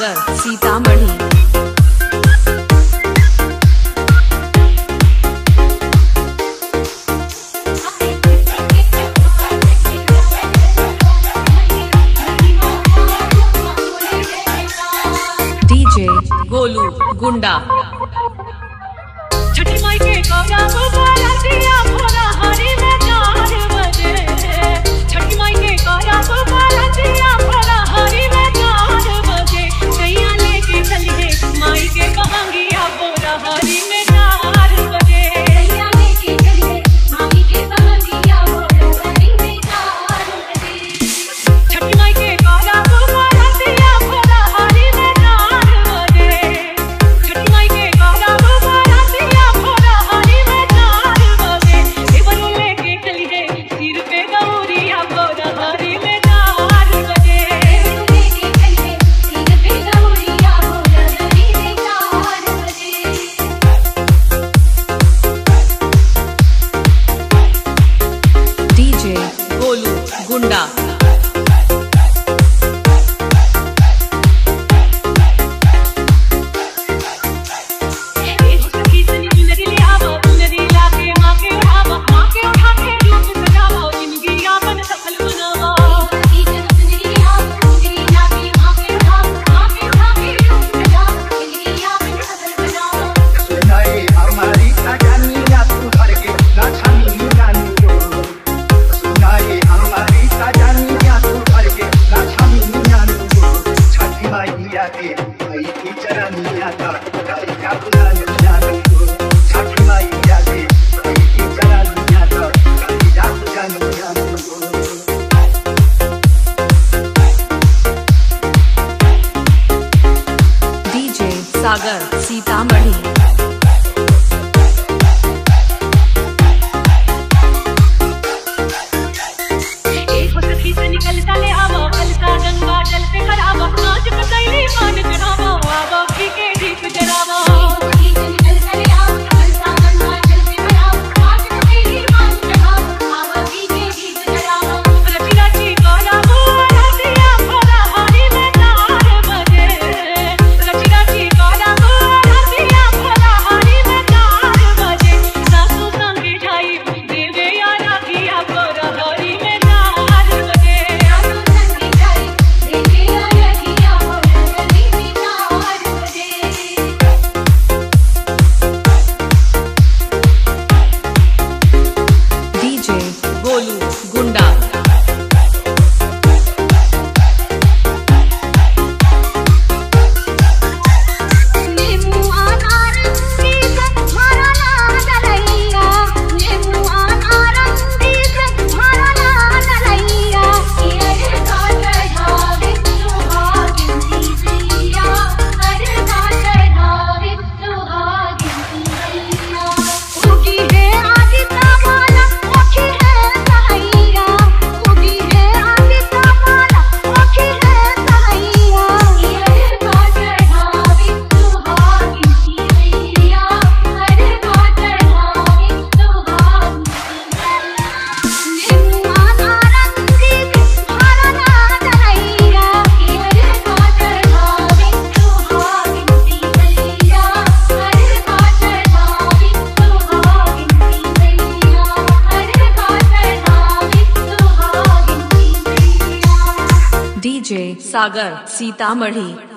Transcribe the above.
नगर Sitamarhi. DJ Golu गुंडा। छठी माई के गौरा गोपाल दिया भोरा हरी में के सागर सीतामढ़ी। Bolu. सागर सीतामढ़ी।